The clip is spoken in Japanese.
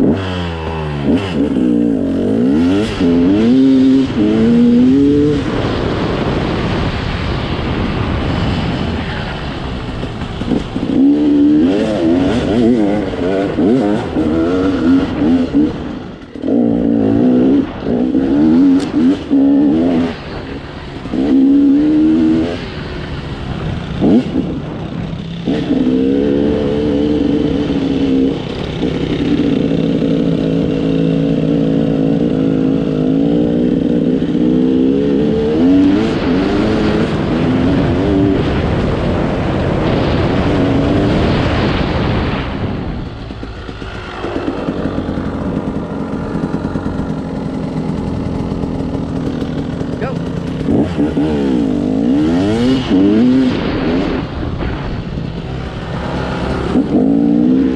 Mm-hmm. Mm-hmm.